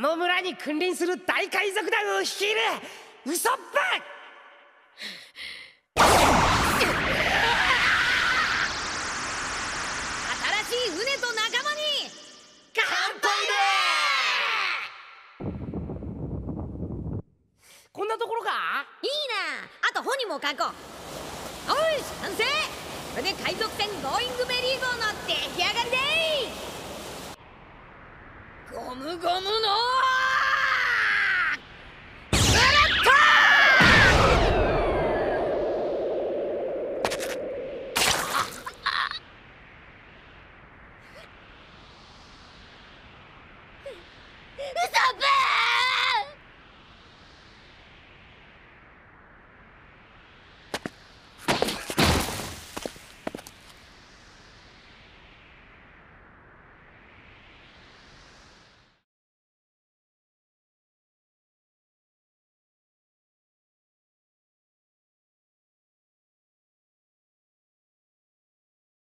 の村に君臨する大海賊団を率いるウソップ新しい船と仲間に！乾杯こんなところか？いいな！あとホにも書こう。よし完成！これで海賊船ゴーイングゴムゴムの